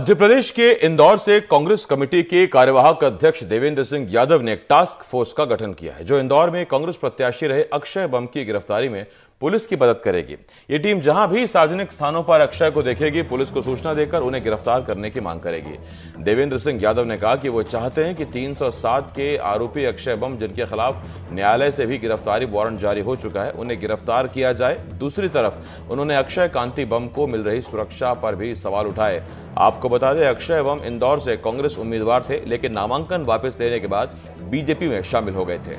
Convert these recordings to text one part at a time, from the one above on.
मध्य प्रदेश के इंदौर से कांग्रेस कमेटी के कार्यवाहक अध्यक्ष देवेंद्र सिंह यादव ने एक टास्क फोर्स का गठन किया है, जो इंदौर में कांग्रेस प्रत्याशी रहे अक्षय बम की गिरफ्तारी में पुलिस की मदद करेगी। ये टीम जहाँ भी सार्वजनिक स्थानों पर अक्षय को देखेगी, पुलिस को सूचना देकर उन्हें गिरफ़्तार करने की मांग करेगी। देवेंद्र सिंह यादव ने कहा कि वो चाहते हैं कि 307 के आरोपी अक्षय बम, जिनके खिलाफ न्यायालय से भी गिरफ्तारी वारंट जारी हो चुका है, उन्हें गिरफ़्तार किया जाए। दूसरी तरफ़, उन्होंने अक्षय कांति बम को मिल रही सुरक्षा पर भी सवाल उठाए। आपको बता दें, अक्षय एवं इंदौर से कांग्रेस उम्मीदवार थे, लेकिन नामांकन वापस लेने के बाद बीजेपी में शामिल हो गए थे।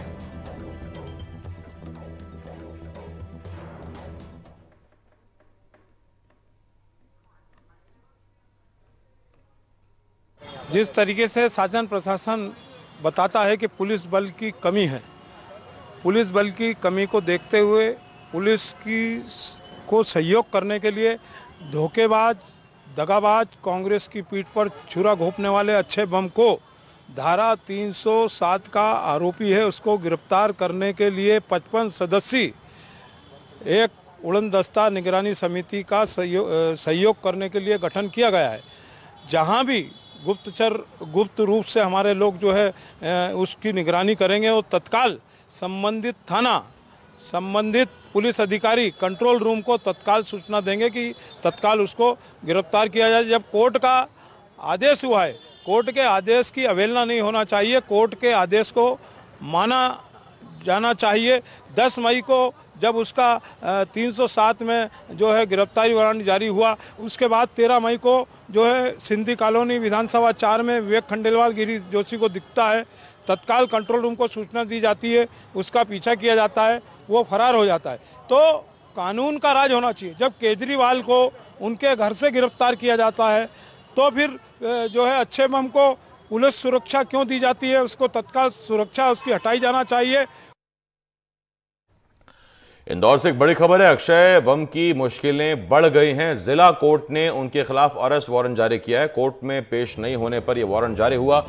जिस तरीके से शासन प्रशासन बताता है कि पुलिस बल की कमी है, पुलिस बल की कमी को देखते हुए पुलिस की को सहयोग करने के लिए धोखेबाज दगाबाज कांग्रेस की पीठ पर छुरा घोपने वाले अच्छे बम को धारा 307 का आरोपी है। उसको गिरफ़्तार करने के लिए 55 सदस्यीय एक उड़न दस्ता निगरानी समिति का सहयोग सहयोग करने के लिए गठन किया गया है। जहाँ भी गुप्तचर, गुप्त रूप से हमारे लोग जो है उसकी निगरानी करेंगे और तत्काल संबंधित थाना संबंधित पुलिस अधिकारी कंट्रोल रूम को तत्काल सूचना देंगे कि तत्काल उसको गिरफ़्तार किया जाए। जब कोर्ट का आदेश हुआ है, कोर्ट के आदेश की अवहेलना नहीं होना चाहिए। कोर्ट के आदेश को माना जाना चाहिए। 10 मई को जब उसका 307 में जो है गिरफ्तारी वारंट जारी हुआ, उसके बाद 13 मई को जो है सिंधी कॉलोनी विधानसभा चार में विवेक खंडेलवाल गिरी जोशी को दिखता है। तत्काल कंट्रोल रूम को सूचना दी जाती है, उसका पीछा किया जाता है। वो फरार हो जाता है। तो कानून का राज होना चाहिए। जब केजरीवाल को उनके घर से गिरफ़्तार किया जाता है तो फिर जो है अच्छे मम को पुलिस सुरक्षा क्यों दी जाती है? उसको तत्काल सुरक्षा उसकी हटाई जाना चाहिए। इंदौर से एक बड़ी खबर है, अक्षय, बम की मुश्किलें बढ़ गई हैं। जिला कोर्ट ने उनके खिलाफ अरेस्ट वारंट जारी किया है। कोर्ट में पेश नहीं होने पर यह वारंट जारी हुआ।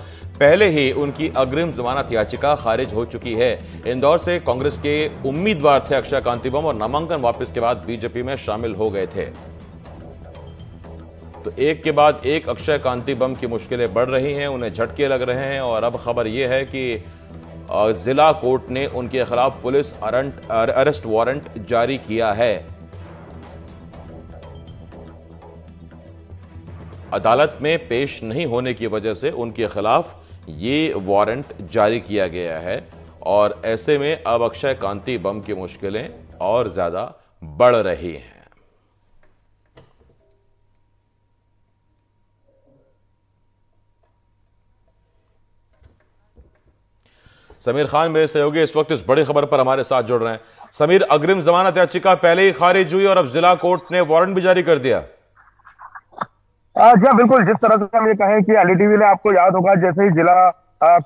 पहले ही उनकी अग्रिम जमानत याचिका खारिज हो चुकी है। इंदौर से कांग्रेस के उम्मीदवार थे अक्षय कांति बम और नामांकन वापस के बाद बीजेपी में शामिल हो गए थे। तो एक के बाद एक अक्षय कांति बम की मुश्किलें बढ़ रही हैं, उन्हें झटके लग रहे हैं और अब खबर यह है कि जिला कोर्ट ने उनके खिलाफ पुलिस अरंट अरेस्ट वारंट जारी किया है। अदालत में पेश नहीं होने की वजह से उनके खिलाफ ये वारंट जारी किया गया है और ऐसे में अब अक्षय कांति बम की मुश्किलें और ज़्यादा बढ़ रही हैं। समीर खान मेरे सहयोगी इस वक्त इस बड़ी खबर पर हमारे साथ जुड़ रहे हैं। समीर अग्रिम जमानत याचिका पहले ही खारिज हुई और अब जिला कोर्ट ने वारंट भी जारी कर दिया। जी हाँ, बिल्कुल जिस तरह से हम ये कहें कि एलईटीवी ने आपको याद होगा जैसे ही जिला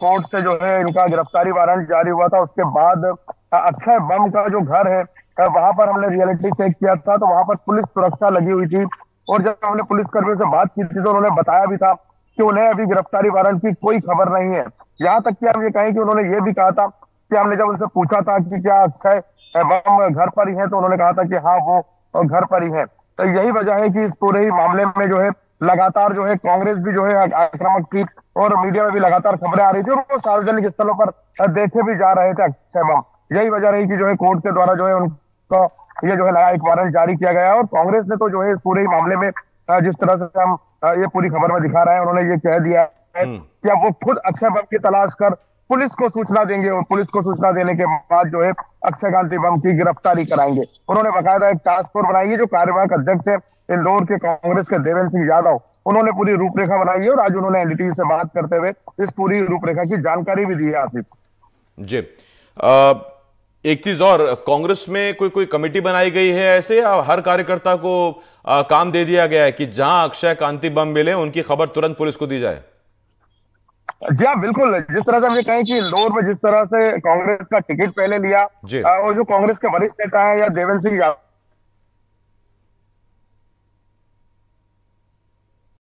कोर्ट से जो है इनका गिरफ्तारी वारंट जारी हुआ था उसके बाद अक्षय बम का जो घर है वहाँ पर हमने रियलिटी चेक किया था तो वहाँ पर पुलिस सुरक्षा लगी हुई थी और जब हमने पुलिस कर्मियों से बात की थी तो उन्होंने बताया भी था कि उन्हें अभी गिरफ्तारी वारंट की कोई खबर नहीं है। यहाँ तक कि हम ये कहें कि उन्होंने ये भी कहा था कि हमने जब उनसे पूछा था कि क्या अक्षय बम घर पर ही है तो उन्होंने कहा था कि हाँ वो घर पर ही है। तो यही वजह है कि इस पूरे ही मामले में जो है, लगातार जो है, कांग्रेस भी जो है आक्रामक थी और मीडिया में भी लगातार खबरें आ रही थी और वो सार्वजनिक स्थलों पर देखे भी जा रहे थे अक्षय बम यही वजह रही कि जो है, कोर्ट के द्वारा जो है, उनको ये जो है, नया एक वारंट जारी किया गया और कांग्रेस ने तो जो है, इस पूरे ही मामले में जिस तरह से हम ये पूरी खबर में दिखा रहे हैं, उन्होंने ये कह दिया है हम्म। कि अब वो खुद अक्षय बम की तलाश कर पुलिस को सूचना देंगे और पुलिस को सूचना देने के बाद जो है अक्षय कांति बम की गिरफ्तारी कराएँगे। उन्होंने बकायदा एक टास्क फोर्स बनाई है जो कार्यवाहक अध्यक्ष है इंदौर के कांग्रेस के देवेंद्र सिंह यादव। उन्होंने पूरी रूपरेखा बनाई है और आज उन्होंने एनडीटीवी से बात करते हुए इस पूरी रूपरेखा की जानकारी भी दी है आसिफ। जी। आ, एक चीज़ और कांग्रेस में कोई कोई कमेटी बनाई गई है ऐसे या हर कार्यकर्ता को आ, काम दे दिया गया है कि जहाँ अक्षय कांति बम मिले उनकी खबर तुरंत पुलिस को दी जाए? जी हाँ बिल्कुल। जिस तरह से हम ये कहें कि इंदौर में जिस तरह से कांग्रेस का टिकट पहले लिया और जो कांग्रेस के वरिष्ठ नेता है या देवेंद्र सिंह यादव